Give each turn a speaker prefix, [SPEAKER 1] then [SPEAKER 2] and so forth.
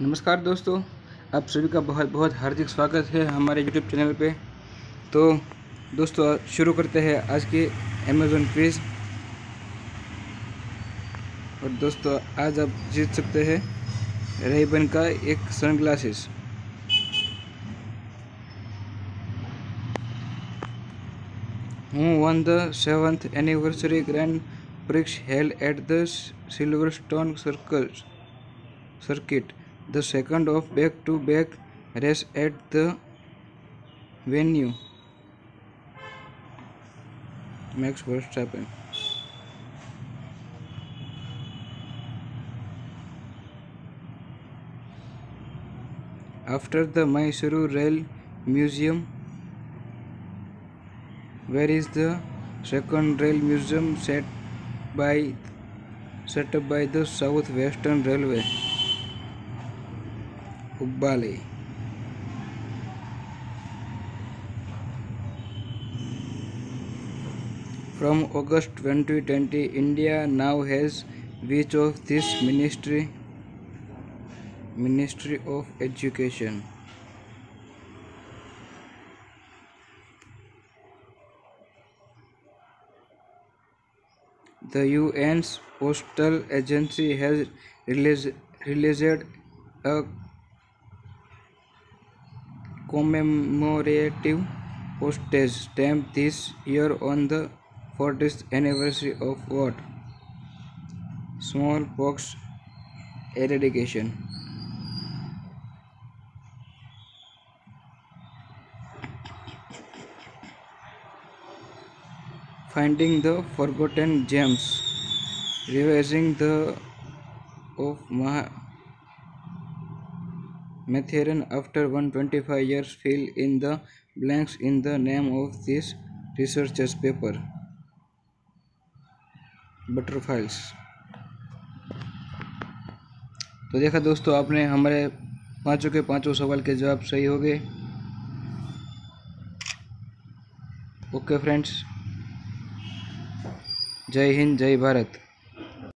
[SPEAKER 1] नमस्कार दोस्तों आप सभी का बहुत बहुत हार्दिक स्वागत है हमारे यूट्यूब चैनल पे। तो दोस्तों शुरू करते हैं आज के अमेज़ोन क्विज और दोस्तों आज आप जीत सकते हैं रेबन का एक sunglasses who won the seventh anniversary Grand Prix held at the stone circle circuit, the second of back-to-back race at the venue. Max Verstappen. After the Mysuru Rail Museum, where is the second rail museum set by set up by the South Western Railway? Hubballi. From August 2020, India now has which of this ministry? Ministry of Education. The UN's postal agency has released, released a commemorative postage stamp this year on the 40th anniversary of what? Smallpox eradication. Finding the forgotten gems, revising the of Maha Matheran after 125 years fill in the blanks in the name of this researcher's paper. Butterflies तो देखा दोस्तों आपने हमारे पाँचों के पाँचों सवाल के जवाब सही हो गए ओके फ्रेंड्स जय हिंद जय भारत